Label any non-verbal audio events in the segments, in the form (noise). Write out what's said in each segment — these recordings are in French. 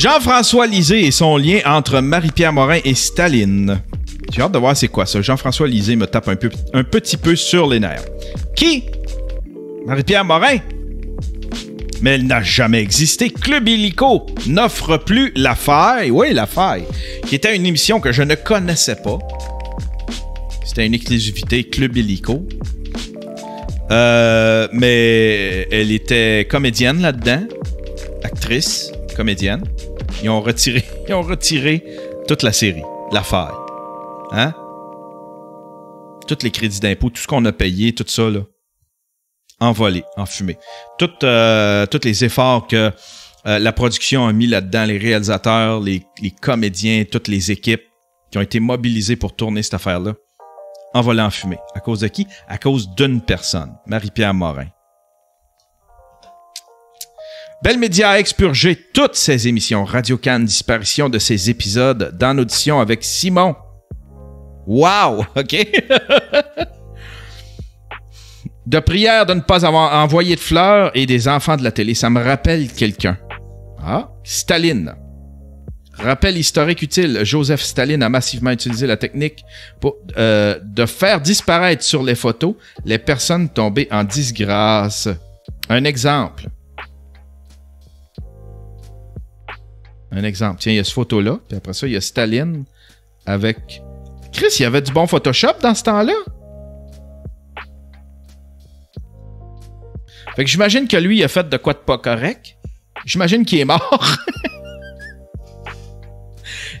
Jean-François Lisée et son lien entre Marie-Pierre Morin et Staline. J'ai hâte de voir c'est quoi ça. Jean-François Lisée me tape un, petit peu sur les nerfs. Qui? Marie-Pierre Morin? Mais elle n'a jamais existé. Club Illico n'offre plus La Faille. Oui, La Faille. Qui était une émission que je ne connaissais pas. C'était une exclusivité Club Illico. Euh, mais elle était comédienne là-dedans. Actrice, comédienne. Ils ont retiré, (laughs) ils ont retiré toute la série. La Faille. Hein? Tous les crédits d'impôt, tout ce qu'on a payé, tout ça, là. Envolé, en fumée. Euh, tous les efforts que euh, la production a mis là-dedans, les réalisateurs, les, les, comédiens, toutes les équipes qui ont été mobilisées pour tourner cette affaire-là, envolé en fumée. À cause de qui? À cause d'une personne, Marie-Pierre Morin. Média a expurgé toutes ses émissions. Radio Cannes, disparition de ses épisodes dans l'audition avec Simon. Wow! (laughs) OK? de prière de ne pas avoir envoyé de fleurs et des enfants de la télé. Ça me rappelle quelqu'un. Ah, Staline. Rappel historique utile. Joseph Staline a massivement utilisé la technique pour, euh, de faire disparaître sur les photos les personnes tombées en disgrâce. Un exemple. Un exemple. Tiens, il y a cette photo-là. Puis après ça, il y a Staline avec. Chris, il y avait du bon Photoshop dans ce temps-là. Fait que j'imagine que lui, il a fait de quoi de pas correct. J'imagine qu'il est mort. (laughs)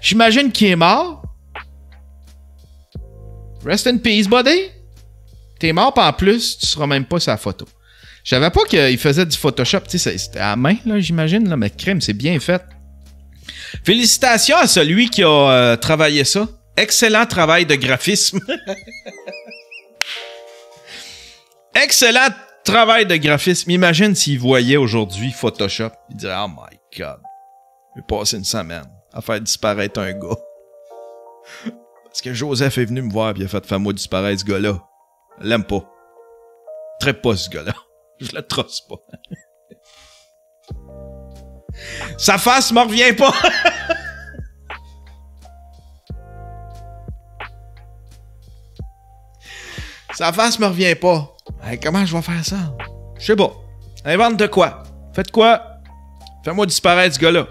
j'imagine qu'il est mort. Rest in peace, buddy. T'es mort, pas en plus, tu seras même pas sa photo. Je savais pas qu'il faisait du Photoshop, tu sais, c'était à main, là, j'imagine, là, mais crème, c'est bien fait. Félicitations à celui qui a euh, travaillé ça. Excellent travail de graphisme. (laughs) Excellent travail de graphisme. Imagine s'il voyait aujourd'hui Photoshop. Il dirait Oh my god. Je vais passer une semaine à faire disparaître un gars. Parce que Joseph est venu me voir et il a fait Fais-moi disparaître ce gars-là. L'aime pas. Très pas ce gars-là. (laughs) Je le trosse pas. Sa face me revient pas. Sa face me revient pas. comment je vais faire ça? Je sais pas. Invente de quoi? Faites quoi? Fais-moi disparaître ce gars-là.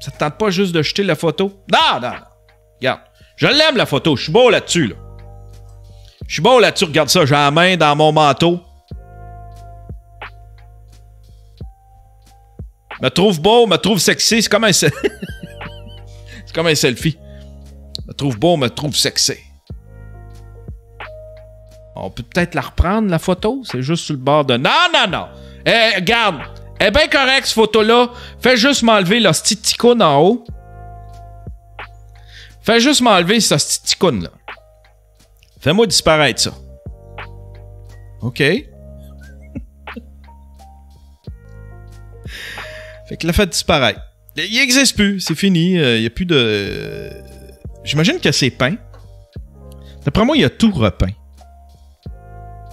Ça te tente pas juste de jeter la photo? Non, non. Regarde. Je l'aime la photo. Je suis beau là-dessus, là. Je suis beau là-dessus. Regarde ça. J'ai la main dans mon manteau. Me trouve beau, me trouve sexy. C'est comme un... (laughs) c'est comme un selfie. Me trouve beau, me trouve sexy. On peut peut-être la reprendre, la photo? C'est juste sur le bord de... Non, non, non. Eh, regarde. Est bien correcte, cette photo-là. Fais juste m'enlever la petite en haut. Fais juste m'enlever ce petite là Fais-moi disparaître ça. OK. (laughs) fait que la fait disparaître. Il n'existe plus, c'est fini. Euh, il n'y a plus de. J'imagine que c'est peint. D'après moi, il a tout repeint.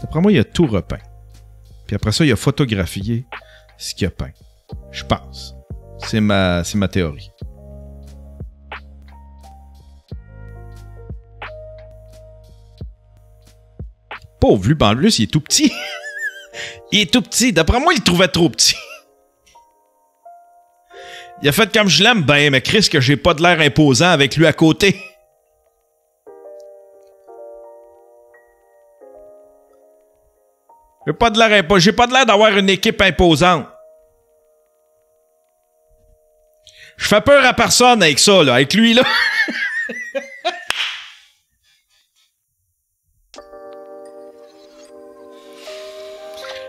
D'après moi, il a tout repeint. Puis après ça, il a photographié ce qu'il a peint. Je pense. C'est ma, ma théorie. Pauvre lui, il est tout petit. (laughs) il est tout petit. D'après moi, il le trouvait trop petit. Il a fait comme je l'aime, ben, mais Chris, que j'ai pas de l'air imposant avec lui à côté. J'ai pas de l'air J'ai pas de l'air d'avoir une équipe imposante. Je fais peur à personne avec ça, là, avec lui, là. (laughs)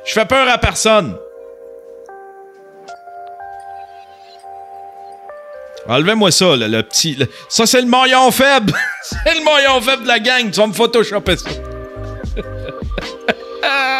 Je fais peur à personne. Enlevez-moi ça, là, le petit. Ça, c'est le maillon faible. (laughs) c'est le maillon faible de la gang. Tu vas me photoshopper ça. (laughs)